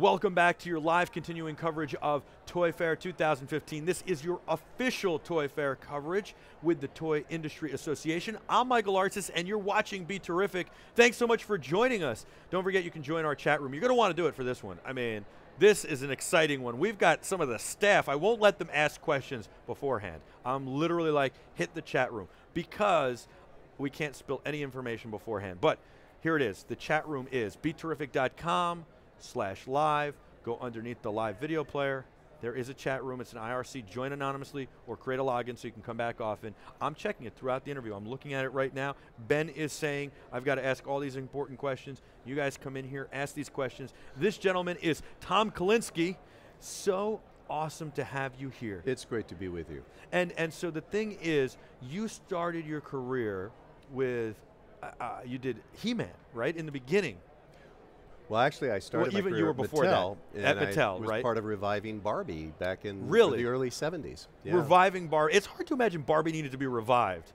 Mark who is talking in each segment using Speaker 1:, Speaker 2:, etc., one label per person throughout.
Speaker 1: Welcome back to your live continuing coverage of Toy Fair 2015. This is your official Toy Fair coverage with the Toy Industry Association. I'm Michael Artsis, and you're watching Be Terrific. Thanks so much for joining us. Don't forget you can join our chat room. You're going to want to do it for this one. I mean, this is an exciting one. We've got some of the staff. I won't let them ask questions beforehand. I'm literally like, hit the chat room because we can't spill any information beforehand. But here it is. The chat room is beterrific.com slash live. Go underneath the live video player. There is a chat room. It's an IRC. Join anonymously or create a login so you can come back often. I'm checking it throughout the interview. I'm looking at it right now. Ben is saying, I've got to ask all these important questions. You guys come in here, ask these questions. This gentleman is Tom Kalinske. So awesome to have you here.
Speaker 2: It's great to be with you.
Speaker 1: And, and so the thing is, you started your career with, uh, uh, you did He-Man, right, in the beginning.
Speaker 2: Well, actually, I started
Speaker 1: Well, even you were
Speaker 2: at
Speaker 1: before that,
Speaker 2: Mattel,
Speaker 1: at
Speaker 2: and I
Speaker 1: Mattel,
Speaker 2: was
Speaker 1: right?
Speaker 2: part of reviving Barbie back in
Speaker 1: Really?
Speaker 2: the early 70s. Yeah.
Speaker 1: Reviving Barbie. It's hard to imagine Barbie needed to be revived.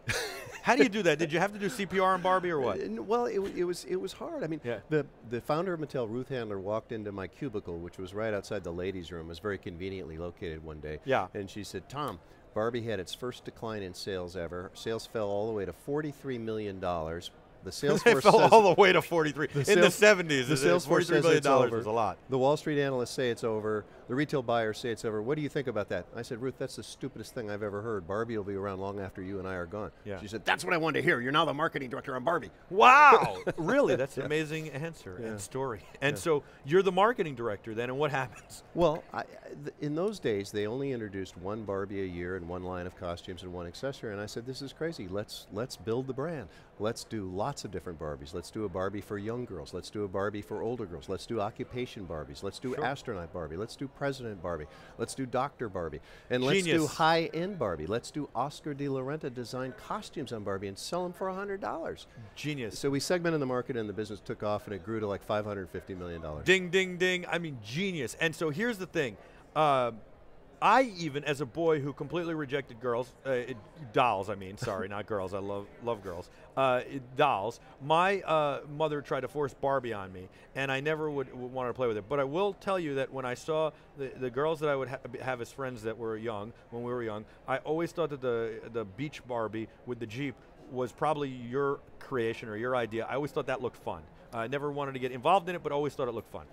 Speaker 1: How do you do that? Did you have to do CPR on Barbie or what?
Speaker 2: Well, it, it was it was hard. I mean,
Speaker 1: Yeah.
Speaker 2: the the founder of Mattel, Ruth Handler, walked into my cubicle, which was right outside the ladies' room. It was very conveniently located one day.
Speaker 1: Yeah.
Speaker 2: And she said, "Tom, Barbie had its first decline in sales ever. Sales fell all the way to 43 million dollars. The sales
Speaker 1: They
Speaker 2: force
Speaker 1: fell all the way to 43. in the 70s,
Speaker 2: the
Speaker 1: it-
Speaker 2: sales force
Speaker 1: $43
Speaker 2: says it's over.
Speaker 1: was a lot.
Speaker 2: The Wall Street analysts say it's over. The retail buyers say it's over. What do you think about that? I said, Ruth, that's the stupidest thing I've ever heard. Barbie will be around long after you and I are gone.
Speaker 1: Yeah.
Speaker 2: She said, that's what I wanted to hear. You're now the marketing director on Barbie.
Speaker 1: Wow! really? That's an amazing answer
Speaker 2: Yeah.
Speaker 1: and story. And so you're the marketing director then, and what happens?
Speaker 2: Well, I, I- th- in those days, they only introduced one Barbie a year and one line of costumes and one accessory. And I said, "This is crazy. Let's let's build the brand. Let's do lots of different Barbies. Let's do a Barbie for young girls. Let's do a Barbie for older girls. Let's do occupation Barbies. Let's do
Speaker 1: Sure.
Speaker 2: astronaut Barbie. Let's do president Barbie. Let's do doctor Barbie. And let's do high-end Barbie. Let's do Oscar de la Renta designed costumes on Barbie and sell them for hundred dollars."
Speaker 1: Genius.
Speaker 2: So we segmented the market, and the business took off, and it grew to like five hundred fifty million dollars.
Speaker 1: Ding, ding, ding. I mean, genius. And so here's the thing. Uh, I even, as a boy who completely rejected girls, uh, it- dolls. I mean, sorry, not girls. I love love girls. Uh, it- dolls. My uh, mother tried to force Barbie on me, and I never would, would want to play with it. But I will tell you that when I saw the, the girls that I would ha- have as friends that were young, when we were young, I always thought that the the beach Barbie with the jeep was probably your creation or your idea. I always thought that looked fun. I never wanted to get involved in it, but always thought it looked fun.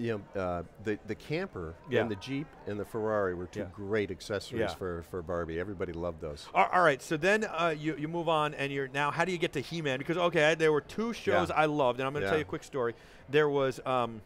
Speaker 2: You know, uh, the the camper
Speaker 1: Yeah.
Speaker 2: and the Jeep and the Ferrari were two
Speaker 1: Yeah.
Speaker 2: great accessories
Speaker 1: Yeah.
Speaker 2: for, for Barbie. Everybody loved those.
Speaker 1: All all right, so then uh, you, you move on, and you're now. How do you get to He-Man? Because okay, there were two shows. I loved, and I'm going to tell you a quick story. There was um,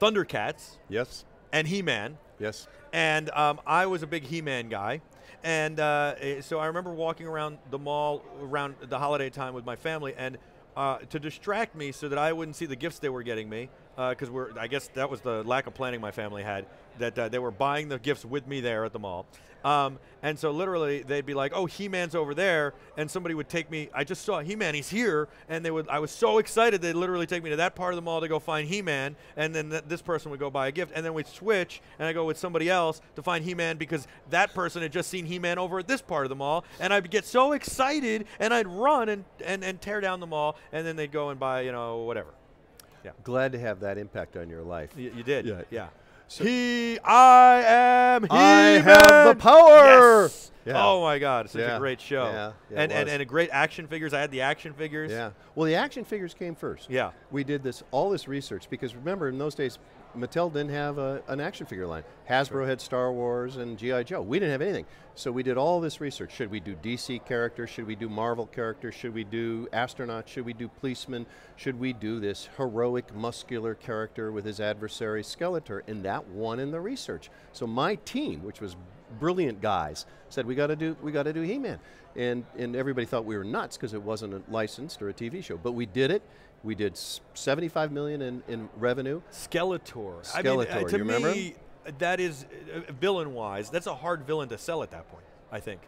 Speaker 1: Thundercats
Speaker 2: Yes,
Speaker 1: and He-Man,
Speaker 2: yes.
Speaker 1: and um, I was a big He-Man guy, and uh, eh, so I remember walking around the mall around the holiday time with my family, and uh, to distract me so that I wouldn't see the gifts they were getting me, because we're I guess that was the lack of planning my family had that uh, they were buying the gifts with me there at the mall. Um, and so literally they'd be like, "Oh, He-Man's over there," and somebody would take me. I just saw He-Man. He's here, and they would. I was so excited they'd literally take me to that part of the mall to go find He-Man, and then th- this person would go buy a gift, and then we'd switch, and I go with somebody else to find He-Man because that person had just seen He-Man over at this part of the mall, and I'd get so excited, and I'd run and and, and tear down the mall, and then they'd go and buy you know whatever.
Speaker 2: Glad to have that impact on your life.
Speaker 1: You, you did,
Speaker 2: Yeah.
Speaker 1: yeah.
Speaker 2: So-
Speaker 1: he, I am.
Speaker 2: I
Speaker 1: He-Man!
Speaker 2: have the power!
Speaker 1: Yes.
Speaker 2: Yeah.
Speaker 1: Oh my God, such a great show.
Speaker 2: Yeah. Yeah,
Speaker 1: and, and and a great action figures. I had the action figures.
Speaker 2: Yeah. Well, the action figures came first.
Speaker 1: Yeah.
Speaker 2: We did this all this research because remember in those days, Mattel didn't have a, an action figure line. Hasbro had Star Wars and GI Joe. We didn't have anything. So we did all this research. Should we do DC characters? Should we do Marvel characters? Should we do astronauts? Should we do policemen? Should we do this heroic muscular character with his adversary Skeletor? And that won in the research. So my team, which was brilliant guys, said we got to do we got to do He-Man. And and everybody thought we were nuts because it wasn't a licensed or a TV show. But we did it. We did 75 million in, in revenue.
Speaker 1: Skeletor. I mean, uh,
Speaker 2: Skeletor,
Speaker 1: to
Speaker 2: you remember
Speaker 1: me, that is uh, villain-wise. That's a hard villain to sell at that point. I think.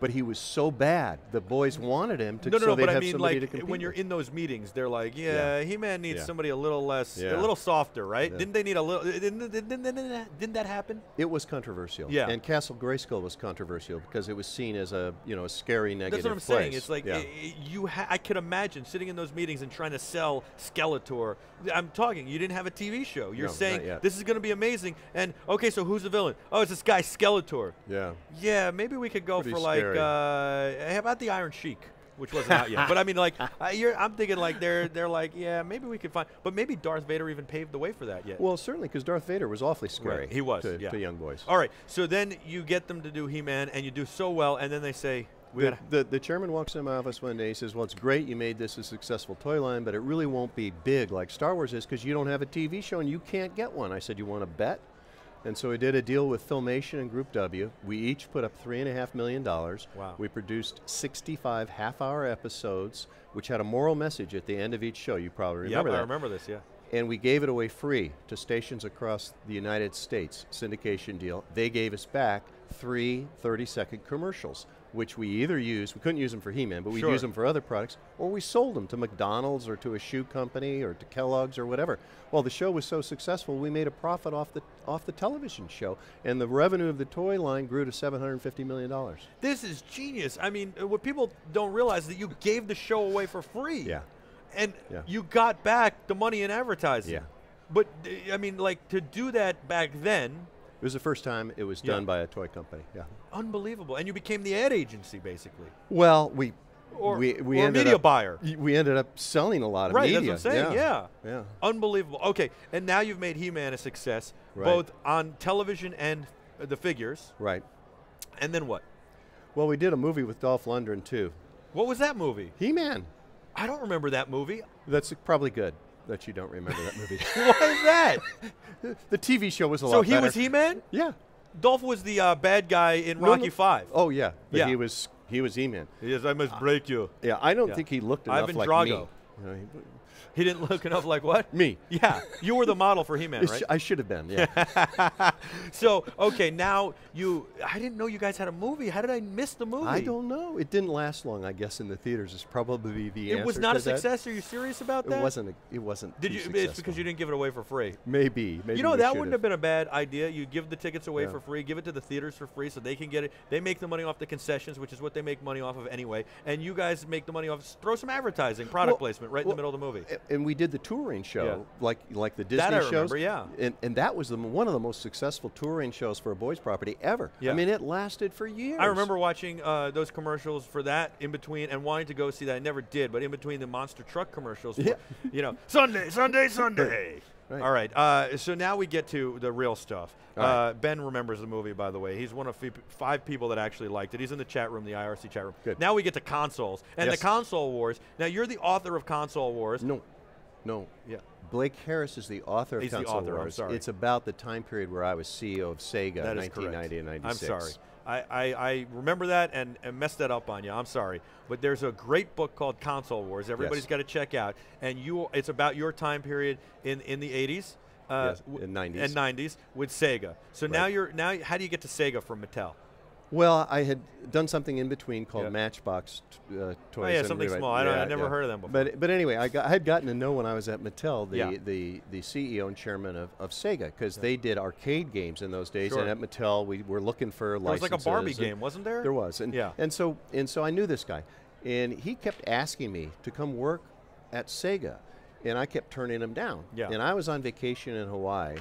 Speaker 2: But he was so bad the boys wanted him to
Speaker 1: no, no,
Speaker 2: so
Speaker 1: no. But I mean, like when you're
Speaker 2: with.
Speaker 1: in those meetings, they're like, "Yeah, He-Man needs
Speaker 2: Yeah.
Speaker 1: somebody a little less, a little softer, right?
Speaker 2: Yeah.
Speaker 1: Didn't they need a little? Didn't, didn't, didn't, didn't, didn't that happen?
Speaker 2: It was controversial.
Speaker 1: Yeah.
Speaker 2: And Castle Grayskull was controversial because it was seen as a you know a scary negative
Speaker 1: That's what I'm saying. It's like
Speaker 2: yeah.
Speaker 1: i- i- you. Ha- I could imagine sitting in those meetings and trying to sell Skeletor. I'm talking. You didn't have a TV show. You're
Speaker 2: No,
Speaker 1: saying this is going to be amazing. And okay, so who's the villain? Oh, it's this guy Skeletor.
Speaker 2: yeah.
Speaker 1: Yeah, maybe we could go
Speaker 2: Pretty
Speaker 1: for like. Uh, how about the Iron Sheik? Which wasn't out yet, but I mean, like, I, you're, I'm thinking like they're they're like, yeah, maybe we could find, but maybe Darth Vader even paved the way for that yet.
Speaker 2: Well, certainly because Darth Vader was awfully scary.
Speaker 1: he was,
Speaker 2: to,
Speaker 1: yeah.
Speaker 2: to young boys.
Speaker 1: All right, so then you get them to do He-Man, and you do so well, and then they say, we
Speaker 2: The, the, the chairman walks in my office one day. He says, "Well, it's great you made this a successful toy line, but it really won't be big like Star Wars is because you don't have a TV show and you can't get one." I said, "You want to bet?" And so we did a deal with Filmation and Group W. We each put up three and a half million dollars.
Speaker 1: Wow.
Speaker 2: We produced 65 half-hour episodes, which had a moral message at the end of each show. You probably remember
Speaker 1: I
Speaker 2: that.
Speaker 1: I remember this, yeah.
Speaker 2: and we gave it away free to stations across the United States, syndication deal. They gave us back three 30 second commercials, which we either used, we couldn't use them for He Man, but we'd
Speaker 1: Sure.
Speaker 2: use them for other products, or we sold them to McDonald's or to a shoe company or to Kellogg's or whatever. Well, the show was so successful, we made a profit off the, off the television show, and the revenue of the toy line grew to $750 million.
Speaker 1: This is genius. I mean, uh, what people don't realize is that you gave the show away for free.
Speaker 2: Yeah.
Speaker 1: And
Speaker 2: Yeah.
Speaker 1: you got back the money in advertising.
Speaker 2: Yeah.
Speaker 1: But uh, I mean, like to do that back then,
Speaker 2: It was the first time it was
Speaker 1: Yeah.
Speaker 2: done by a toy company. Yeah.
Speaker 1: unbelievable. And you became the ad agency basically.
Speaker 2: Well, we
Speaker 1: Or-
Speaker 2: we, we
Speaker 1: or a
Speaker 2: ended
Speaker 1: media
Speaker 2: up,
Speaker 1: buyer.
Speaker 2: We ended up selling a lot of
Speaker 1: Right,
Speaker 2: media.
Speaker 1: that's what I'm saying. Yeah.
Speaker 2: yeah.
Speaker 1: Unbelievable. Okay, and now you've made He-Man a success,
Speaker 2: Right.
Speaker 1: both on television and uh, the figures.
Speaker 2: Right.
Speaker 1: And then what?
Speaker 2: Well, we did a movie with Dolph Lundgren too.
Speaker 1: What was that movie?
Speaker 2: He-Man.
Speaker 1: I don't remember that movie.
Speaker 2: That's probably good that you don't remember that movie.
Speaker 1: What is that?
Speaker 2: the TV show was a
Speaker 1: so
Speaker 2: lot
Speaker 1: he
Speaker 2: better.
Speaker 1: was He-Man.
Speaker 2: Yeah.
Speaker 1: Dolph was the uh, bad guy in
Speaker 2: No,
Speaker 1: Rocky
Speaker 2: no-
Speaker 1: Five.
Speaker 2: Oh yeah. But
Speaker 1: Yeah.
Speaker 2: He was he was He-Man.
Speaker 1: Yes, I must break you.
Speaker 2: Yeah. I don't
Speaker 1: Yeah.
Speaker 2: think he looked enough
Speaker 1: Ivan
Speaker 2: like
Speaker 1: Drago.
Speaker 2: me. You know, he-
Speaker 1: didn't look enough like what?
Speaker 2: me.
Speaker 1: Yeah, you were the model for He-Man, right?
Speaker 2: I should have been. Yeah.
Speaker 1: so okay, now you. I didn't know you guys had a movie. How did I miss the movie?
Speaker 2: I don't know. It didn't last long. I guess in the theaters is probably the
Speaker 1: It was not a
Speaker 2: that.
Speaker 1: success. Are you serious about that?
Speaker 2: It wasn't. A, it wasn't.
Speaker 1: Did you?
Speaker 2: Successful.
Speaker 1: It's because you didn't give it away for free.
Speaker 2: Maybe. Maybe.
Speaker 1: you know that wouldn't have been a bad idea. You give the tickets away
Speaker 2: Yeah.
Speaker 1: for free, give it to the theaters for free, so they can get it. They make the money off the concessions, which is what they make money off of anyway. And you guys make the money off. Throw some advertising, product
Speaker 2: Well-
Speaker 1: placement, right in the middle of the movie.
Speaker 2: Eh, And we did the touring show,
Speaker 1: Yeah.
Speaker 2: like like the Disney
Speaker 1: I
Speaker 2: shows.
Speaker 1: remember, yeah.
Speaker 2: And, and that was the, one of the most successful touring shows for a boys' property ever.
Speaker 1: Yeah.
Speaker 2: I mean, it lasted for years.
Speaker 1: I remember watching uh, those commercials for that in between and wanting to go see that. I never did, but in between the monster truck commercials, for, you know, Sunday, Sunday, Sunday.
Speaker 2: Right.
Speaker 1: All right. Uh, so now we get to the real stuff.
Speaker 2: All right.
Speaker 1: Uh, ben remembers the movie, by the way. He's one of fi- five people that actually liked it. He's in the chat room, the IRC chat room.
Speaker 2: Good.
Speaker 1: Now we get to consoles and
Speaker 2: Yes.
Speaker 1: the console wars. Now you're the author of Console Wars.
Speaker 2: No, no.
Speaker 1: Yeah.
Speaker 2: Blake Harris is the author of
Speaker 1: He's the
Speaker 2: Console
Speaker 1: author, I'm
Speaker 2: Wars.
Speaker 1: sorry.
Speaker 2: It's about the time period where I was CEO of Sega,
Speaker 1: That is
Speaker 2: 1990
Speaker 1: correct.
Speaker 2: and
Speaker 1: I'm sorry. I, I, I remember that and, and messed that up on you. I'm sorry. But there's a great book called Console Wars. Everybody's
Speaker 2: Yes.
Speaker 1: got to check out. And you, it's about your time period in, in the 80s. Uh,
Speaker 2: Yes, and 90s.
Speaker 1: And 90s with Sega. So now you're now how do you get to Sega from Mattel?
Speaker 2: Well, I had done something in between called
Speaker 1: Yeah.
Speaker 2: Matchbox uh, toys.
Speaker 1: Oh, yeah, something small. I don't- I never
Speaker 2: yeah.
Speaker 1: heard of them before.
Speaker 2: But but anyway, I, got, I had gotten to know when I was at Mattel the
Speaker 1: Yeah.
Speaker 2: the, the CEO and chairman of, of Sega because they did arcade games in those days,
Speaker 1: Sure.
Speaker 2: and at Mattel we were looking for licenses.
Speaker 1: There was like a Barbie game, wasn't there?
Speaker 2: There was, and
Speaker 1: Yeah.
Speaker 2: and so and so I knew this guy, and he kept asking me to come work at Sega, and I kept turning him down.
Speaker 1: Yeah.
Speaker 2: And I was on vacation in Hawaii,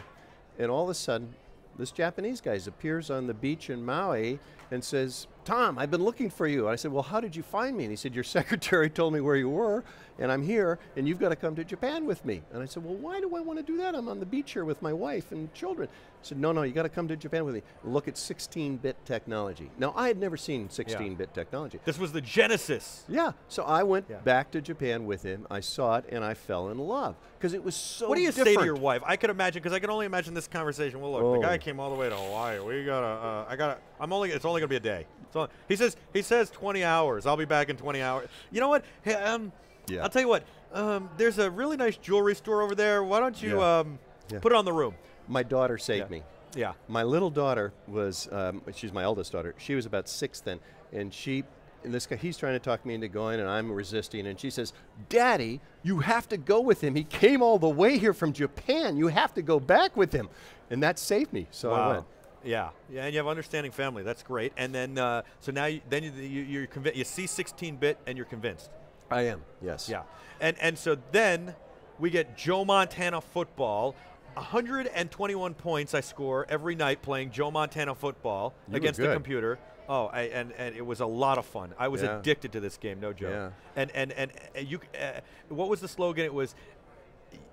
Speaker 2: and all of a sudden, this Japanese guy appears on the beach in Maui and says, "Tom, I've been looking for you." And I said, "Well, how did you find me?" And he said, "Your secretary told me where you were, and I'm here, and you've got to come to Japan with me." And I said, "Well, why do I want to do that? I'm on the beach here with my wife and children." Said, "No, no, you got to come to Japan with me. Look at 16-bit technology." Now, I had never seen 16-bit technology.
Speaker 1: This was the Genesis.
Speaker 2: Yeah, so I went
Speaker 1: Yeah.
Speaker 2: back to Japan with him. I saw it and I fell in love because it was so.
Speaker 1: What do you say to your wife? I could imagine because I can only imagine this conversation. Well, look,
Speaker 2: Oh.
Speaker 1: the guy came all the way to Hawaii. We gotta. Uh, I gotta. I'm only. It's only gonna be a day. So he says. He says 20 hours. I'll be back in 20 hours. You know what? Hey, um,
Speaker 2: Yeah.
Speaker 1: I'll tell you what. Um, there's a really nice jewelry store over there. Why don't you
Speaker 2: Yeah.
Speaker 1: um,
Speaker 2: Yeah.
Speaker 1: put it on the room?
Speaker 2: My daughter saved
Speaker 1: Yeah.
Speaker 2: me.
Speaker 1: Yeah.
Speaker 2: My little daughter was, um, she's my eldest daughter. She was about six then, and she, and this guy, he's trying to talk me into going, and I'm resisting, and she says, "Daddy, you have to go with him. He came all the way here from Japan. You have to go back with him," and that saved me. So I went.
Speaker 1: Yeah, yeah, and you have understanding family. That's great. And then, uh, so now, you, then you, you, you're convinced. You see 16-bit, and you're convinced.
Speaker 2: I am. Yes.
Speaker 1: Yeah, and and so then we get Joe Montana football. 121 points I score every night playing Joe Montana football
Speaker 2: You
Speaker 1: against the computer. Oh, I, and and it was a lot of fun. I was
Speaker 2: Yeah.
Speaker 1: addicted to this game, no joke.
Speaker 2: Yeah.
Speaker 1: And and and uh, you, uh, what was the slogan? It was,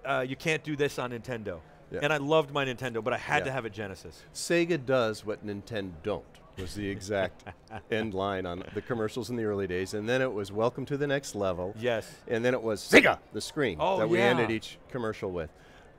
Speaker 1: uh, "You can't do this on Nintendo."
Speaker 2: Yeah.
Speaker 1: And I loved my Nintendo, but I had to have a Genesis.
Speaker 2: Sega does what Nintendo don't. Was the exact end line on the commercials in the early days, and then it was "Welcome to the next level."
Speaker 1: Yes.
Speaker 2: and then it was Sega, the screen
Speaker 1: Oh,
Speaker 2: that we ended each commercial with.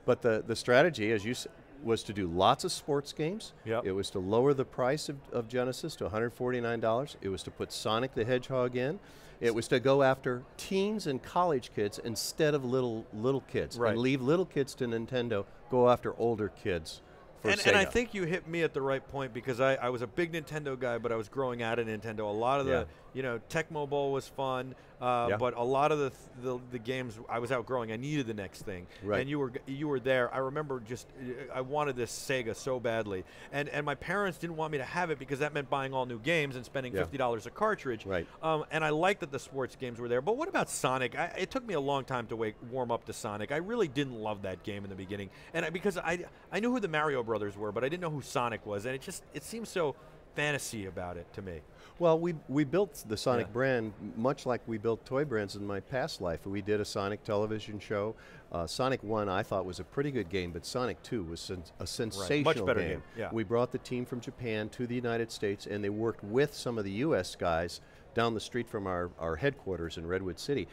Speaker 2: But the, the strategy, as you was to do lots of sports games.
Speaker 1: Yep.
Speaker 2: It was to lower the price of, of Genesis to $149. It was to put Sonic the Hedgehog in. It was to go after teens and college kids instead of little little kids,
Speaker 1: Right.
Speaker 2: and leave little kids to Nintendo. Go after older kids for
Speaker 1: And, and I think you hit me at the right point because I, I was a big Nintendo guy, but I was growing out of Nintendo. A lot of
Speaker 2: Yeah.
Speaker 1: the, you know, Tecmo Bowl was fun, uh,
Speaker 2: Yeah.
Speaker 1: but a lot of the, the the games I was outgrowing. I needed the next thing,
Speaker 2: Right.
Speaker 1: and you were you were there. I remember just I wanted this Sega so badly, and and my parents didn't want me to have it because that meant buying all new games and spending
Speaker 2: Yeah.
Speaker 1: fifty dollars a cartridge.
Speaker 2: Right.
Speaker 1: Um, and I liked that the sports games were there. But what about Sonic? I, it took me a long time to wake, warm up to Sonic. I really didn't love that game in the beginning, and I, because I I knew who the Mario Brothers were, but I didn't know who Sonic was, and it just it seems so fantasy about it to me.
Speaker 2: Well, we, we built the Sonic
Speaker 1: Yeah.
Speaker 2: brand much like we built toy brands in my past life. We did a Sonic television show. Uh, Sonic 1 I thought was a pretty good game, but Sonic 2 was sen- a sensational
Speaker 1: better game, yeah.
Speaker 2: We brought the team from Japan to the United States, and they worked with some of the U.S. guys down the street from our, our headquarters in Redwood City,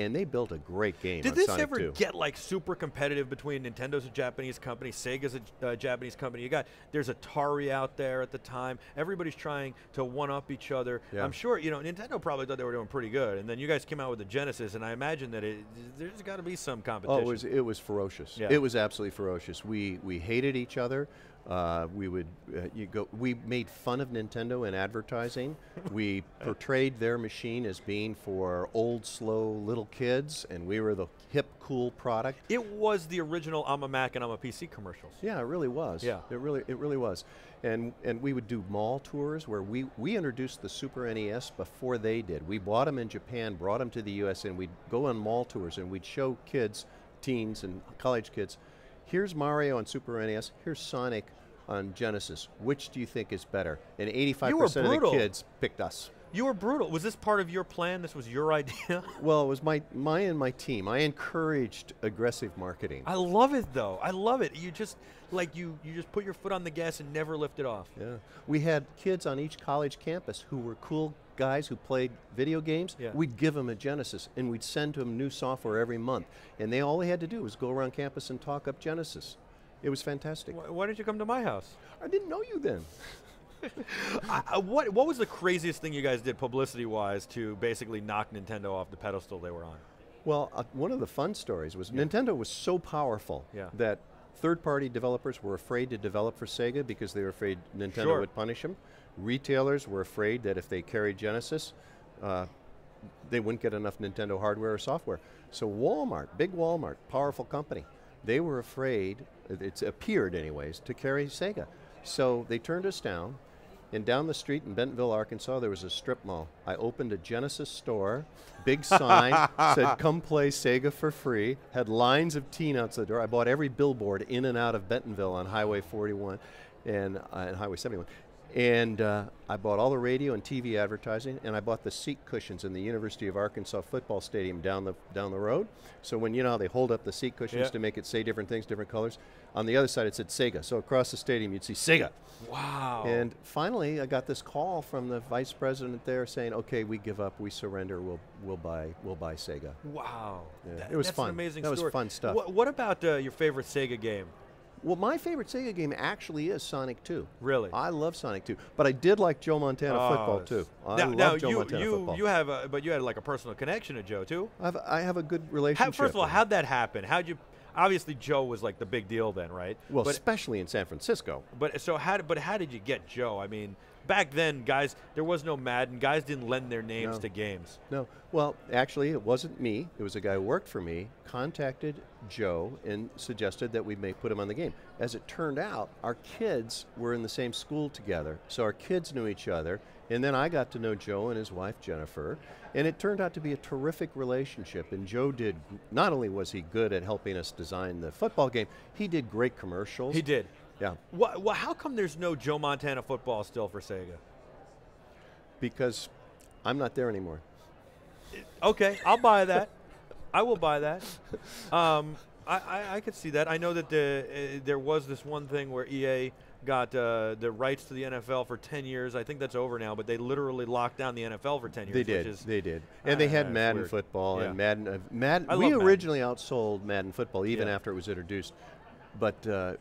Speaker 2: and they built a great game
Speaker 1: Did this
Speaker 2: Sonic
Speaker 1: ever
Speaker 2: 2.
Speaker 1: get like super competitive between Nintendo's a Japanese company, Sega's a uh, Japanese company? You got there's Atari out there at the time. Everybody's trying to one up each other.
Speaker 2: Yeah.
Speaker 1: I'm sure you know Nintendo probably thought they were doing pretty good, and then you guys came out with the Genesis, and I imagine that it there's got to be some competition.
Speaker 2: Oh, it was it was ferocious.
Speaker 1: Yeah.
Speaker 2: It was absolutely ferocious. We we hated each other. Uh, we would uh, you go. We made fun of Nintendo in advertising. we portrayed their machine as being for old, slow little kids, and we were the hip, cool product.
Speaker 1: It was the original I'm a Mac and I'm a PC commercials.
Speaker 2: Yeah, it really was.
Speaker 1: Yeah.
Speaker 2: it really it really was. And and we would do mall tours where we we introduced the Super NES before they did. We bought them in Japan, brought them to the U.S. and we'd go on mall tours and we'd show kids, teens and college kids, here's Mario on Super NES, here's Sonic on Genesis. Which do you think is better? And 85% of the kids picked us.
Speaker 1: You were brutal. Was this part of your plan? This was your idea?
Speaker 2: Well, it was my my and my team. I encouraged aggressive marketing.
Speaker 1: I love it though. I love it. You just like you you just put your foot on the gas and never lift it off.
Speaker 2: Yeah. We had kids on each college campus who were cool guys who played video games.
Speaker 1: Yeah.
Speaker 2: We'd give them a Genesis and we'd send to them new software every month. And they all they had to do was go around campus and talk up Genesis. It was fantastic.
Speaker 1: Why, why didn't you come to my house?
Speaker 2: I didn't know you then.
Speaker 1: I, I- what what was the craziest thing you guys did publicity wise to basically knock Nintendo off the pedestal they were on?
Speaker 2: Well, uh, one of the fun stories was Nintendo was so powerful
Speaker 1: Yeah.
Speaker 2: that third-party developers were afraid to develop for Sega because they were afraid Nintendo
Speaker 1: Sure.
Speaker 2: would punish them. Retailers were afraid that if they carried Genesis, uh, they wouldn't get enough Nintendo hardware or software. So Walmart, big Walmart, powerful company, they were afraid, it it's appeared anyways, to carry Sega. So they turned us down. And down the street in Bentonville, Arkansas, there was a strip mall. I opened a Genesis store, big sign, said, come play Sega for free, had lines of teen outside the door. I bought every billboard in and out of Bentonville on Highway 41 and, uh, and Highway 71. And uh, I bought all the radio and TV advertising, and I bought the seat cushions in the University of Arkansas football stadium down the down the road. So when you know how they hold up the seat cushions
Speaker 1: Yeah.
Speaker 2: to make it say different things, different colors. On the other side, it said Sega. So across the stadium, you'd see Sega.
Speaker 1: Wow.
Speaker 2: And finally, I got this call from the vice president there saying, "Okay, we give up, we surrender. We'll we'll buy we'll buy Sega."
Speaker 1: wow.
Speaker 2: Yeah,
Speaker 1: That-
Speaker 2: it was fun.
Speaker 1: Amazing
Speaker 2: That was fun stuff.
Speaker 1: What, what about uh, your favorite Sega game?
Speaker 2: Well, my favorite Sega game actually is Sonic 2.
Speaker 1: Really?
Speaker 2: I love Sonic 2, but I did like Joe Montana
Speaker 1: Oh,
Speaker 2: football too. I
Speaker 1: now,
Speaker 2: love
Speaker 1: now
Speaker 2: Joe
Speaker 1: you
Speaker 2: Montana
Speaker 1: you
Speaker 2: football.
Speaker 1: you have a but you had like a personal connection to Joe too.
Speaker 2: I have, I have a good
Speaker 1: How,
Speaker 2: relationship.
Speaker 1: first of all, how'd that happen? How'd you? Obviously, Joe was like the big deal then, right?
Speaker 2: well,
Speaker 1: but
Speaker 2: especially in San Francisco.
Speaker 1: but so how did but how did you get Joe? I mean, back then, guys, there was no Madden. Guys didn't lend their names
Speaker 2: No.
Speaker 1: to games.
Speaker 2: No. Well, actually, it wasn't me. It was a guy who worked for me, contacted Joe and suggested that we may put him on the game. As it turned out, our kids were in the same school together, so our kids knew each other. And then I got to know Joe and his wife Jennifer, and it turned out to be a terrific relationship. And Joe did not only was he good at helping us design the football game, he did great commercials.
Speaker 1: He did.
Speaker 2: Yeah,
Speaker 1: wha- how come there's no Joe Montana football still for Sega?
Speaker 2: because I'm not there anymore.
Speaker 1: Okay, I'll buy that. I will buy that. Um, I, I, I could see that. I know that the, uh, there was this one thing where EA got uh, the rights to the NFL for 10 years. I think that's over now, but they literally locked down the NFL for 10 years.
Speaker 2: They
Speaker 1: which
Speaker 2: did.
Speaker 1: is-
Speaker 2: They did. And they had Madden
Speaker 1: weird.
Speaker 2: football
Speaker 1: Yeah.
Speaker 2: and Madden. Uh, Madden. We
Speaker 1: love Madden.
Speaker 2: originally outsold Madden football even
Speaker 1: Yeah.
Speaker 2: after it was introduced, but uh,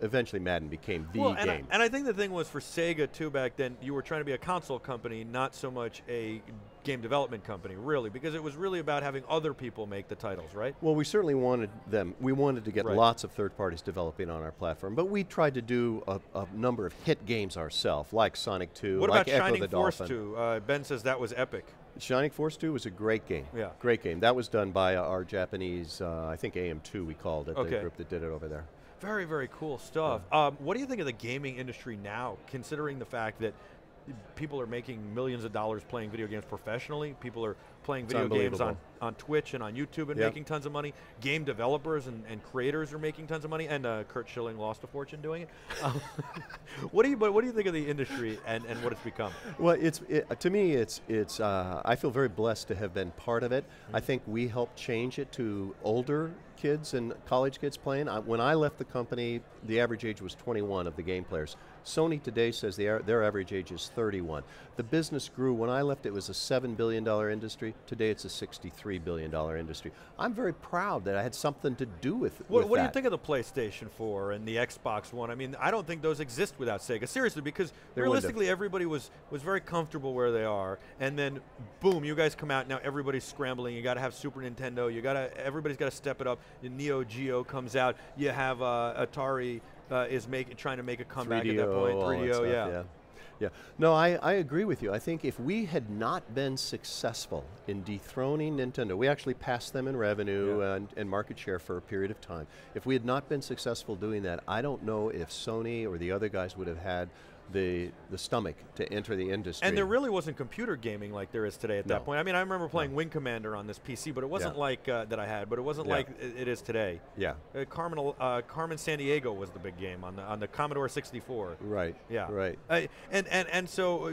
Speaker 2: eventually Madden became the
Speaker 1: well, and, I,
Speaker 2: game.
Speaker 1: and I think the thing was for Sega too back then, you were trying to be a console company, not so much a game development company, really, because it was really about having other people make the titles, right?
Speaker 2: well, we certainly wanted them. We wanted to get
Speaker 1: Right.
Speaker 2: lots of third parties developing on our platform, but we tried to do a, a number of hit games ourselves, like Sonic 2,
Speaker 1: What
Speaker 2: like
Speaker 1: about
Speaker 2: Echo
Speaker 1: Shining
Speaker 2: the
Speaker 1: Force
Speaker 2: Dolphin.
Speaker 1: 2? Uh, ben says that was epic.
Speaker 2: Shining Force 2 was a great game.
Speaker 1: Yeah.
Speaker 2: Great game. That was done by our Japanese, uh, I think AM2 we called it,
Speaker 1: Okay.
Speaker 2: the group that did it over there.
Speaker 1: Very, very cool stuff. Um, what do you think of the gaming industry now, considering the fact that people are making millions of dollars playing video games professionally? People are playing video games on, on Twitch and on YouTube and
Speaker 2: Yep.
Speaker 1: making tons of money. Game developers and, and creators are making tons of money, and uh, Curt Schilling lost a fortune doing it. Um, what do you? What do you think of the industry and, and what it's become?
Speaker 2: Well, it's it, to me, it's it's. Uh, I feel very blessed to have been part of it. I think we helped change it to older kids and college kids playing. I, when I left the company, the average age was 21 of the game players. Sony today says their average age is 31. The business grew. When I left, it was a seven billion dollar industry. Today, it's a 63 billion dollar industry. I'm very proud that I had something to do with.
Speaker 1: What,
Speaker 2: with
Speaker 1: what do you think of the PlayStation 4 and the Xbox One? I mean, I don't think those exist without Sega. Seriously, because
Speaker 2: They
Speaker 1: realistically, everybody was was very comfortable where they are, and then boom, you guys come out. Now everybody's scrambling. You got to have Super Nintendo. You got to everybody's got to step it up. The Neo Geo comes out. You have uh, Atari uh, is making trying to make a comeback at that
Speaker 2: 3DO,
Speaker 1: point.
Speaker 2: all that
Speaker 1: 3DO,
Speaker 2: stuff,
Speaker 1: yeah.
Speaker 2: yeah. Yeah. No, I, I agree with you. I think if we had not been successful in dethroning Nintendo, we actually passed them in revenue
Speaker 1: Yeah.
Speaker 2: and, and market share for a period of time. If we had not been successful doing that, I don't know if Sony or the other guys would have had the the stomach to enter the industry.
Speaker 1: And there really wasn't computer gaming like there is today at
Speaker 2: No.
Speaker 1: that point. I mean, I remember playing Wing Commander on this PC, but it wasn't
Speaker 2: Yeah.
Speaker 1: like uh, that I had, but it wasn't
Speaker 2: Yeah.
Speaker 1: like it, it is today.
Speaker 2: yeah,
Speaker 1: Uh, Carmen, uh, Carmen Sandiego was the big game on the on the Commodore 64.
Speaker 2: right.
Speaker 1: Yeah.
Speaker 2: Right.
Speaker 1: Uh, and and and so, uh,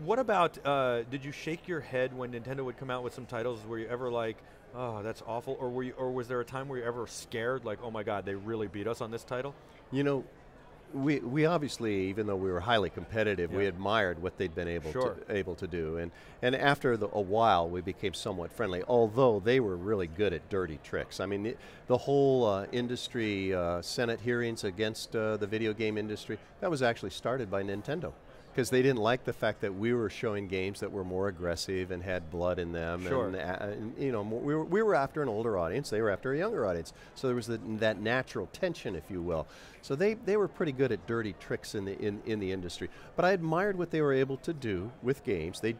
Speaker 1: what about? Uh, did you shake your head when Nintendo would come out with some titles? Were you ever like, oh, that's awful, or were you, or was there a time where you ever scared, like, oh my God, they really beat us on this title?
Speaker 2: You know, we, we obviously, even though we were highly competitive, we admired what they'd been able
Speaker 1: Sure.
Speaker 2: to able to do, and and after the, a while, we became somewhat friendly. Although they were really good at dirty tricks. I mean, the, the whole uh, industry uh, Senate hearings against uh, the video game industry that was actually started by Nintendo. Because they didn't like the fact that we were showing games that were more aggressive and had blood in them,
Speaker 1: Sure.
Speaker 2: and, uh, and you know, we were, we were after an older audience. They were after a younger audience. So there was the, that natural tension, if you will. So they, they were pretty good at dirty tricks in the in, in the industry. But I admired what they were able to do with games. They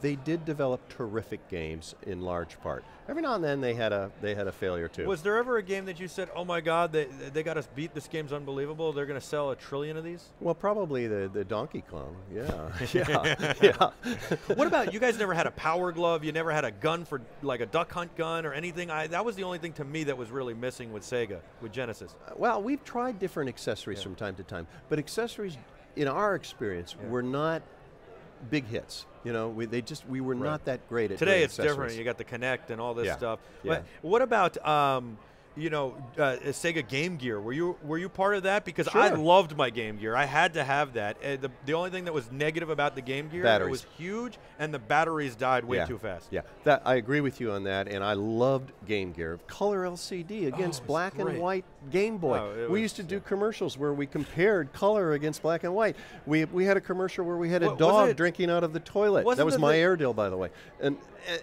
Speaker 2: they did develop terrific games in large part. Every now and then they had a they had a failure too.
Speaker 1: Was there ever a game that you said, oh my God, they they got us beat. This game's unbelievable. They're going to sell a trillion of these.
Speaker 2: well, probably the, the Donkey Kong. Yeah, yeah, yeah.
Speaker 1: what about you guys? Never had a power glove. You never had a gun for like a duck hunt gun or anything. I, that was the only thing to me that was really missing with Sega with Genesis.
Speaker 2: Uh, well, we've tried different accessories
Speaker 1: Yeah.
Speaker 2: from time to time, but accessories, in our experience,
Speaker 1: Yeah.
Speaker 2: were not big hits. You know, we, they just we were
Speaker 1: Right.
Speaker 2: not that great at
Speaker 1: Today it's different. You got the Kinect and all this
Speaker 2: Yeah.
Speaker 1: stuff.
Speaker 2: Yeah.
Speaker 1: But what about um, you know uh, Sega Game Gear? Were you were you part of that? Because I loved my Game Gear. I had to have that. Uh, the the only thing that was negative about the Game Gear
Speaker 2: Batteries.
Speaker 1: was huge and the batteries died way
Speaker 2: yeah.
Speaker 1: too fast.
Speaker 2: Yeah, that I agree with you on that, and I loved Game Gear. Color LCD against
Speaker 1: Oh,
Speaker 2: black
Speaker 1: great.
Speaker 2: and white Game Boy.
Speaker 1: Oh,
Speaker 2: we
Speaker 1: was-
Speaker 2: used to do
Speaker 1: yeah.
Speaker 2: commercials where we compared color against black and white. We, we had a commercial where we had a dog drinking out of the toilet.
Speaker 1: wasn't
Speaker 2: That was my Airedale, by the way. And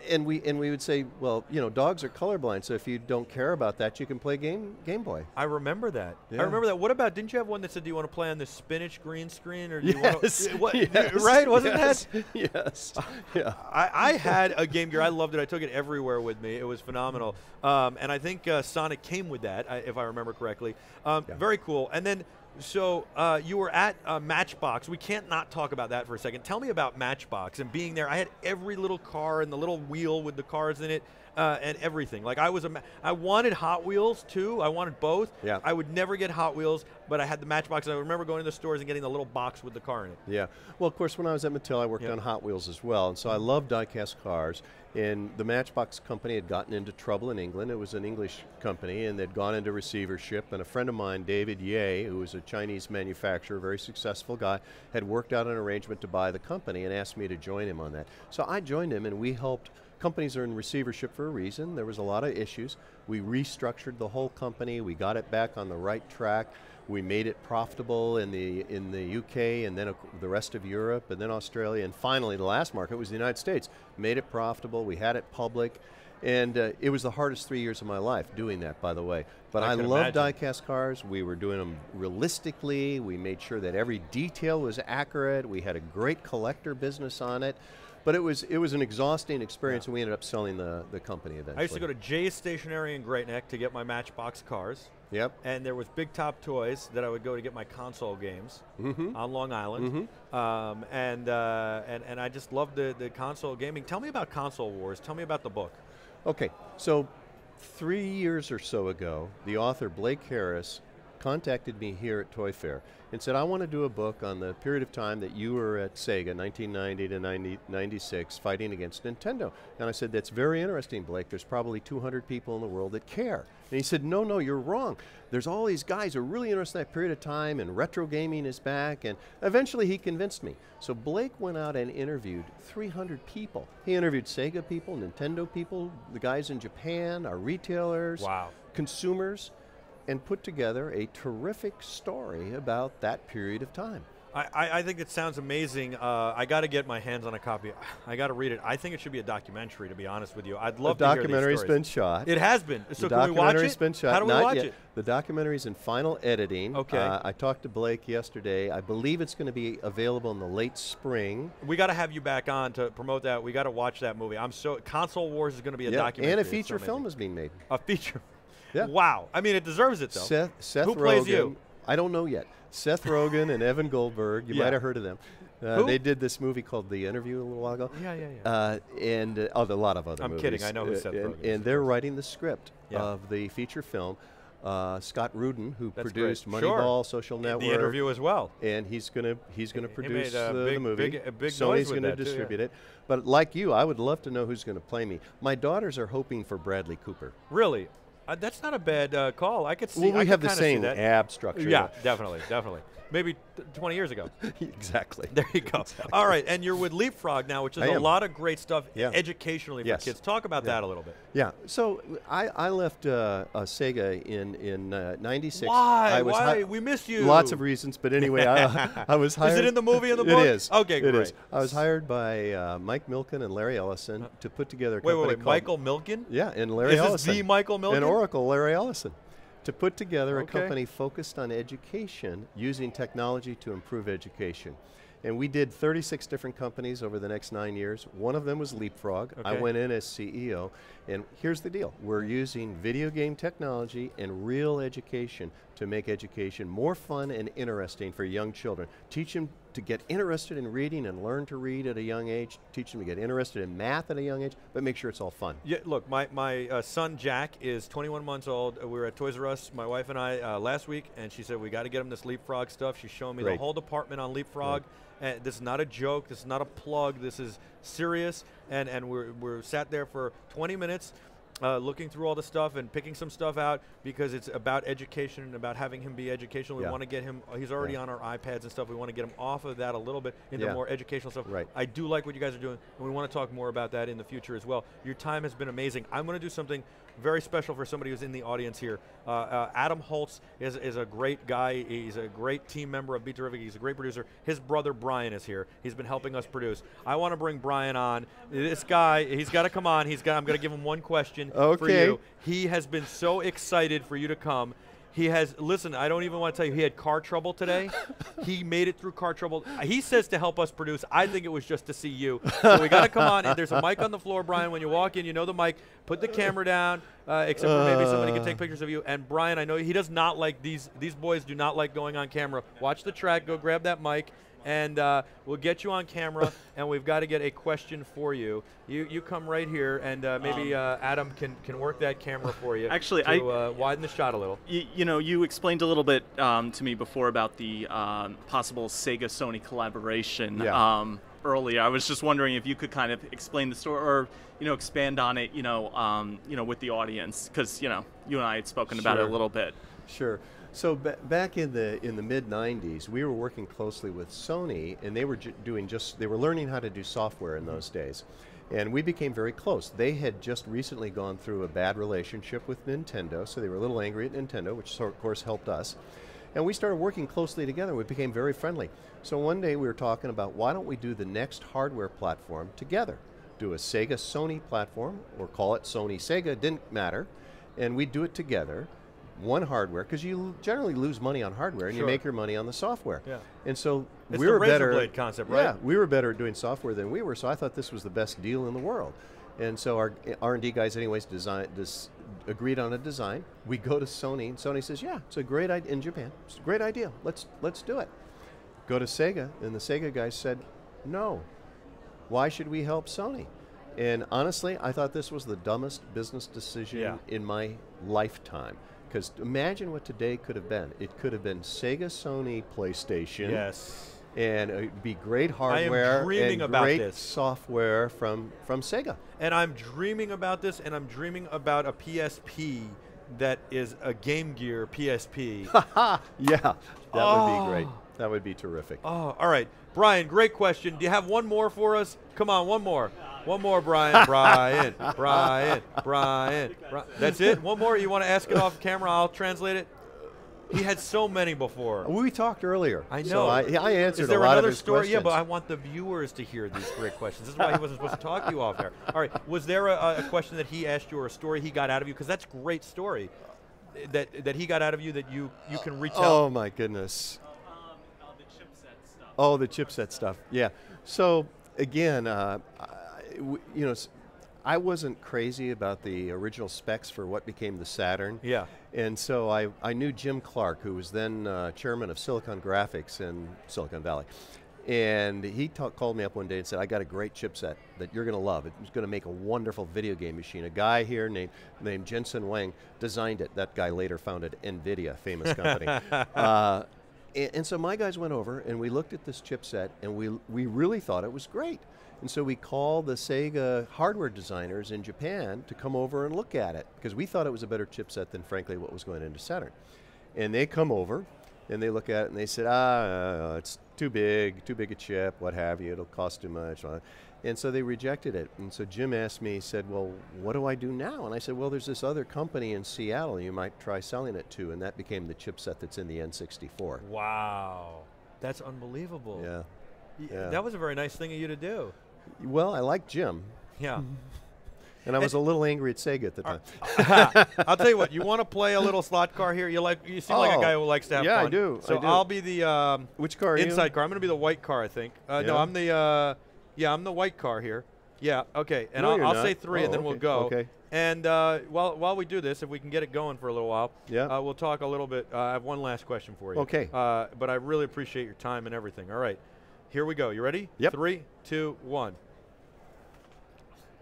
Speaker 2: and we and we would say, well, you know, dogs are colorblind, so if you don't care about that, you you can play Game Game Boy.
Speaker 1: I remember that.
Speaker 2: Yeah.
Speaker 1: I remember that. What about? Didn't you have one that said, "Do you want to play on the spinach green screen?" Or do you
Speaker 2: Yes,
Speaker 1: want to, what,
Speaker 2: yes,
Speaker 1: right? Wasn't
Speaker 2: yes,
Speaker 1: that?
Speaker 2: Yes. yeah.
Speaker 1: I, I had a Game Gear. I loved it. I took it everywhere with me. It was phenomenal. Um, and I think uh, Sonic came with that, if I remember correctly. Um,
Speaker 2: Yeah.
Speaker 1: Very cool. And then, so uh, you were at uh, Matchbox. We can't not talk about that for a second. Tell me about Matchbox and being there. I had every little car and the little wheel with the cars in it. Uh, and everything. Like I was a, ma- I wanted Hot Wheels too. I wanted both.
Speaker 2: Yeah.
Speaker 1: I would never get Hot Wheels, but I had the Matchbox. And I remember going to the stores and getting the little box with the car in it.
Speaker 2: Yeah. Well, of course, when I was at Mattel, I worked
Speaker 1: Yeah.
Speaker 2: on Hot Wheels as well, and so I loved diecast cars. And the Matchbox company had gotten into trouble in England. It was an English company, and they'd gone into receivership. And a friend of mine, David Yeh, who was a Chinese manufacturer, very successful guy, had worked out an arrangement to buy the company and asked me to join him on that. So I joined him, and we helped. Companies are in receivership for a reason. There was a lot of issues. We restructured the whole company. We got it back on the right track. We made it profitable in the in the UK and then the rest of Europe and then Australia and finally the last market was the United States. Made it profitable. We had it public, and uh, it was the hardest three years of my life doing that. By the way, but
Speaker 1: I
Speaker 2: I, love diecast cars. We were doing them realistically. We made sure that every detail was accurate. We had a great collector business on it. But it was it was an exhausting experience, and we ended up selling the, the company eventually.
Speaker 1: I used to go to Jay's Stationery in Great Neck to get my Matchbox cars.
Speaker 2: Yep.
Speaker 1: and there was Big Top Toys that I would go to get my console games
Speaker 2: Mm-hmm.
Speaker 1: on Long Island, um, and, uh, and and I just loved the the console gaming. Tell me about Console Wars. Tell me about the book.
Speaker 2: Okay, so three years or so ago, the author Blake Harris contacted me here at Toy Fair and said, I want to do a book on the period of time that you were at Sega, 1990 to 90, 96, fighting against Nintendo. And I said, That's very interesting, Blake. There's probably 200 people in the world that care. And he said, No, no, you're wrong. There's all these guys who are really interested in that period of time, and retro gaming is back. And eventually he convinced me. So Blake went out and interviewed 300 people. He interviewed Sega people, Nintendo people, the guys in Japan, our retailers,
Speaker 1: Wow.
Speaker 2: consumers, and put together a terrific story about that period of time.
Speaker 1: I, I, think it sounds amazing. Uh, I got to get my hands on a copy. I got to read it. I think it should be a documentary, to be honest with you. I'd love
Speaker 2: the
Speaker 1: to hear
Speaker 2: documentary's
Speaker 1: stories.
Speaker 2: been shot.
Speaker 1: It has been. So
Speaker 2: the
Speaker 1: can we watch
Speaker 2: documentary's
Speaker 1: it?
Speaker 2: been shot.
Speaker 1: How do we
Speaker 2: Not
Speaker 1: watch
Speaker 2: yet.
Speaker 1: it?
Speaker 2: The documentary's in final editing.
Speaker 1: Okay.
Speaker 2: Uh, I talked to Blake yesterday. I believe it's going to be available in the late spring.
Speaker 1: We got to have you back on to promote that. We got to watch that movie. I'm so Console Wars is going to be a
Speaker 2: Yeah,
Speaker 1: documentary.
Speaker 2: and a
Speaker 1: It's so
Speaker 2: feature film is being made.
Speaker 1: A feature.
Speaker 2: Yeah.
Speaker 1: Wow. I mean, it deserves it though.
Speaker 2: Seth, Seth
Speaker 1: Who
Speaker 2: Rogen.
Speaker 1: plays you?
Speaker 2: I don't know yet. Seth Rogen and Evan Goldberg. You
Speaker 1: Yeah.
Speaker 2: might have heard of them. Uh? They did this movie called The Interview a little while ago.
Speaker 1: Yeah, yeah, yeah.
Speaker 2: Uh, and uh, oh, a lot of other
Speaker 1: I'm
Speaker 2: movies.
Speaker 1: kidding. I know who
Speaker 2: Uh,
Speaker 1: Seth
Speaker 2: and,
Speaker 1: Rogen is,
Speaker 2: And they're writing the script
Speaker 1: Yeah.
Speaker 2: of the feature film. Uh, Scott Rudin, who
Speaker 1: That's
Speaker 2: produced
Speaker 1: great. Sure.
Speaker 2: Moneyball, Social Network.
Speaker 1: the interview as well.
Speaker 2: and he's gonna he's gonna
Speaker 1: He
Speaker 2: produce uh,
Speaker 1: big-
Speaker 2: the movie.
Speaker 1: big- a big
Speaker 2: Sony's gonna
Speaker 1: that too, yeah.
Speaker 2: distribute it. But like you, I would love to know who's going to play me. My daughters are hoping for Bradley Cooper.
Speaker 1: Really, uh, that's not a bad uh, call. I could see.
Speaker 2: well, we
Speaker 1: could
Speaker 2: have the same ab structure.
Speaker 1: Yeah, definitely, definitely. Maybe t- 20 years ago.
Speaker 2: exactly.
Speaker 1: There you go. All right, and you're with Leapfrog now, which is a lot of great stuff
Speaker 2: Yeah.
Speaker 1: educationally
Speaker 2: Yes.
Speaker 1: for kids. Talk about
Speaker 2: Yeah.
Speaker 1: that a little bit.
Speaker 2: Yeah. So I, I left uh, uh, Sega in in uh, '96.
Speaker 1: Why?
Speaker 2: I was
Speaker 1: Why? we missed you.
Speaker 2: Lots of reasons, but anyway, I, I was hired.
Speaker 1: Is it in the movie in the book?
Speaker 2: is.
Speaker 1: Okay,
Speaker 2: It is.
Speaker 1: great.
Speaker 2: I was hired by uh, Mike Milken and Larry Ellison to put together a
Speaker 1: Wait,
Speaker 2: company
Speaker 1: wait, wait. Michael Milken?
Speaker 2: Yeah, and Larry
Speaker 1: Is this
Speaker 2: Ellison.
Speaker 1: the Michael Milken?
Speaker 2: And Oracle, Larry Ellison. To put together
Speaker 1: Okay.
Speaker 2: a company focused on education using technology to improve education. And we did 36 different companies over the next nine years. One of them was Leapfrog. I went in as CEO. And here's the deal we're using video game technology and real education to make education more fun and interesting for young children. Teach them to get interested in reading and learn to read at a young age. Teach them to get interested in math at a young age, but make sure it's all fun.
Speaker 1: Yeah, look, my, my uh, son Jack is 21 months old. Uh, We were at Toys R Us, my wife and I, uh, last week, and she said we got to get him this Leapfrog stuff. She's showing me the whole department on Leapfrog. And this is not a joke. This is not a plug. This is serious. And and we're we're sat there for 20 minutes. Uh, looking through all the stuff and picking some stuff out because it's about education and about having him be educational. We
Speaker 2: Yeah.
Speaker 1: want to get him. uh, He's already
Speaker 2: Yeah.
Speaker 1: on our iPads and stuff. We want to get him off of that a little bit into
Speaker 2: Yeah.
Speaker 1: more educational stuff.
Speaker 2: Right.
Speaker 1: I do like what you guys are doing, and we want to talk more about that in the future as well. Your time has been amazing. I'm going to do something very special for somebody who's in the audience here. Uh, uh, Adam Holtz is, is a great guy. He's a great team member of Be Terrific. He's a great producer. His brother Brian is here. He's been helping us produce. I want to bring Brian on. This guy, he's got to come on. He's got. I'm going to give him one question for you. He has been so excited for you to come. He has, listen, I don't even want to tell you, he had car trouble today. he made it through car trouble. He says to help us produce. I think it was just to see you. So we got to come on. And there's a mic on the floor, Brian. When you walk in, you know the mic. Put the camera down, uh, except for maybe somebody can take pictures of you. And Brian, I know he does not like these, these boys do not like going on camera. Watch the track, go grab that mic. And uh, we'll get you on camera, and we've got to get a question for you. You you come right here, and uh, maybe uh, Adam can, can work that camera for you.
Speaker 3: Actually,
Speaker 1: to,
Speaker 3: I-
Speaker 1: uh, widen the shot a little.
Speaker 3: You, you know, you explained a little bit um, to me before about the um, possible Sega Sony collaboration
Speaker 2: Yeah.
Speaker 3: um, earlier. I was just wondering if you could kind of explain the story or you know expand on it. You know, um, you know, with the audience because you know you and I had spoken about it a little bit.
Speaker 2: Sure. So ba- back in the in the mid '90s, we were working closely with Sony, and they were doing just they were learning how to do software in those days, and we became very close. They had just recently gone through a bad relationship with Nintendo, so they were a little angry at Nintendo, which of course helped us. And we started working closely together. We became very friendly. So one day we were talking about why don't we do the next hardware platform together? Do a Sega Sony platform, or call it Sony Sega, didn't matter, and we'd do it together one hardware because you generally lose money on hardware and
Speaker 1: Sure.
Speaker 2: you make your money on the software.
Speaker 1: Yeah.
Speaker 2: And so
Speaker 1: It's
Speaker 2: we were better.
Speaker 1: blade concept,
Speaker 2: Yeah, we were better at doing software than we were. So I thought this was the best deal in the world. And so our R and D guys, anyways, design this agreed on a design. We go to Sony, and Sony says, "Yeah, it's a great idea in Japan. It's a great idea. Let's let's do it." Go to Sega, and the Sega guys said, "No. Why should we help Sony?" And honestly, I thought this was the dumbest business decision
Speaker 1: Yeah.
Speaker 2: in my lifetime. Because imagine what today could have been. It could have been Sega, Sony, PlayStation,
Speaker 1: Yes.
Speaker 2: and uh, it'd be great hardware
Speaker 1: dreaming
Speaker 2: and
Speaker 1: about
Speaker 2: great
Speaker 1: this.
Speaker 2: software from from Sega.
Speaker 1: And I'm dreaming about this, and I'm dreaming about a PSP that is a Game Gear PSP.
Speaker 2: yeah, that would be great.
Speaker 1: Oh.
Speaker 2: That would be terrific.
Speaker 1: oh, all right. Brian, great question. Do you have one more for us? Come on, one more. One more, Brian. Brian, Brian, Brian. Bri- That's it? One more? You want to ask it off camera? I'll translate it. He had so many before.
Speaker 2: We talked earlier.
Speaker 1: I know.
Speaker 2: So I, I answered
Speaker 1: Is there
Speaker 2: a lot
Speaker 1: another
Speaker 2: of his
Speaker 1: story? Yeah, but I want the viewers to hear these great questions. This is why he wasn't supposed to talk to you off air. All right. Was there a, a question that he asked you or a story he got out of you? Because that's a great story eh, that that he got out of you that you you can retell.
Speaker 2: Oh my goodness. Oh, the chipset stuff. Yeah. So again, uh, you know, I wasn't crazy about the original specs for what became the Saturn.
Speaker 1: Yeah.
Speaker 2: And so I, I knew Jim Clark, who was then uh, chairman of Silicon Graphics in Silicon Valley. And he called me up one day and said, I got a great chipset that you're going to love. It's going to make a wonderful video game machine. A guy here named, named Jensen Huang designed it. That guy later founded NVIDIA, famous company. uh, and, so my guys went over and we looked at this chipset and we, we really thought it was great. And so we called the Sega hardware designers in Japan to come over and look at it because we thought it was a better chipset than, frankly, what was going into Saturn. And they come over and they look at it and they said, ah, it's too big, too big a chip, what have you, it'll cost too much. And so they rejected it. And so Jim asked me, he said, well, what do I do now? And I said, well, there's this other company in Seattle you might try selling it to. And that became the chipset that's in the N64.
Speaker 1: Wow. That's unbelievable.
Speaker 2: Yeah. Yeah.
Speaker 1: That was a very nice thing of you to do.
Speaker 2: Well, I like Jim.
Speaker 1: Yeah.
Speaker 2: And I was a little angry at Sega at the time.
Speaker 1: I'll tell you what. You want to play a little slot car here? You like? You seem like a
Speaker 2: Oh,
Speaker 1: guy who likes to have
Speaker 2: yeah, I do,
Speaker 1: So
Speaker 2: I
Speaker 1: will be the um,
Speaker 2: Which car are you?
Speaker 1: inside car. I'm going to be the white car, I think. Uh, No, I'm the. Uh, yeah, I'm the white car here. Yeah. Okay. And
Speaker 2: No,
Speaker 1: I'll, I'll say three, and
Speaker 2: Oh,
Speaker 1: then we'll go.
Speaker 2: okay.
Speaker 1: And uh, while while we do this, if we can get it going for a little while,
Speaker 2: Yeah.
Speaker 1: uh, we'll talk a little bit. Uh, I have one last question for you.
Speaker 2: Okay.
Speaker 1: Uh, but I really appreciate your time and everything. All right. Here we go. You ready?
Speaker 2: Yep.
Speaker 1: Three, two, one.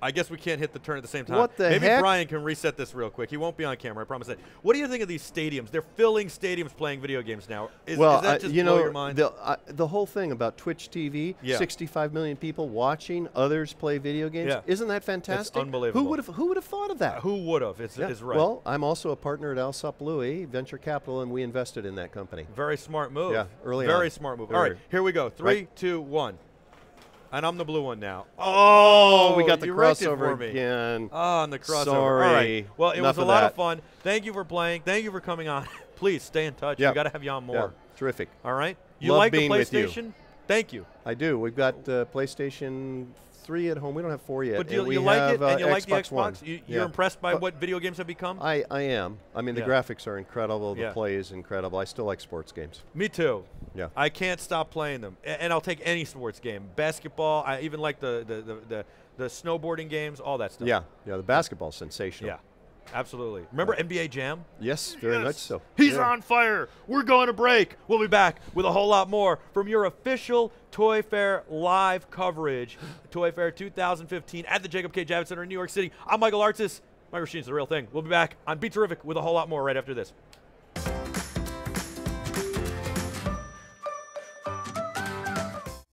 Speaker 1: I guess we can't hit the turn at the same time.
Speaker 2: What the
Speaker 1: Maybe
Speaker 2: heck?
Speaker 1: Brian can reset this real quick. He won't be on camera, I promise that. What do you think of these stadiums? They're filling stadiums playing video games now. Is,
Speaker 2: well,
Speaker 1: is that just
Speaker 2: you
Speaker 1: blow
Speaker 2: know,
Speaker 1: your mind?
Speaker 2: the uh, the whole thing about Twitch TV,
Speaker 1: Yeah.
Speaker 2: 65 million people watching others play video games.
Speaker 1: Yeah.
Speaker 2: Isn't that fantastic?
Speaker 1: unbelievable.
Speaker 2: Who would have who would have thought of that?
Speaker 1: Who would have? Is,
Speaker 2: Yeah.
Speaker 1: is right.
Speaker 2: Well, I'm also a partner at Alsop Louie Venture Capital, and we invested in that company.
Speaker 1: Very smart move.
Speaker 2: Yeah, early
Speaker 1: Very
Speaker 2: on.
Speaker 1: smart move. All right, here we go. Three,
Speaker 2: Right.
Speaker 1: two, one. And I'm the blue one now.
Speaker 2: Oh, we got the
Speaker 1: you wrecked it
Speaker 2: crossover again.
Speaker 1: Oh, on the crossover.
Speaker 2: Sorry.
Speaker 1: All right. Well, it
Speaker 2: Enough
Speaker 1: was a lot of fun. Thank you for playing. Thank you for coming on. Please stay in touch.
Speaker 2: Yeah.
Speaker 1: We got to have you on more.
Speaker 2: Yeah, terrific.
Speaker 1: All right. You
Speaker 2: Love
Speaker 1: like the
Speaker 2: being with you.
Speaker 1: PlayStation? Thank you.
Speaker 2: I do. We've got uh, PlayStation 3 at home. We don't have 4 yet.
Speaker 1: But do you, you like it? And
Speaker 2: uh,
Speaker 1: you like the
Speaker 2: Xbox One.
Speaker 1: You,
Speaker 2: Yeah.
Speaker 1: You're impressed by
Speaker 2: But
Speaker 1: what video games have become?
Speaker 2: I, I am. I mean, the
Speaker 1: Yeah.
Speaker 2: graphics are incredible. The
Speaker 1: Yeah.
Speaker 2: play is incredible. I still like sports games.
Speaker 1: Me too.
Speaker 2: Yeah.
Speaker 1: I can't stop playing them, A- and I'll take any sports game. Basketball. I even like the the, the, the, the snowboarding games. All that stuff.
Speaker 2: Yeah. Yeah. The basketball's sensational.
Speaker 1: Yeah. Absolutely. Remember NBA Jam?
Speaker 2: Yes, very
Speaker 1: Yes.
Speaker 2: much so.
Speaker 1: He's
Speaker 2: Yeah.
Speaker 1: on fire. We're going to break. We'll be back with a whole lot more from your official Toy Fair live coverage, Toy Fair 2015 at the Jacob K. Javits Center in New York City. I'm Michael Artsis. My machine's the real thing. We'll be back on Be Terrific with a whole lot more right after this.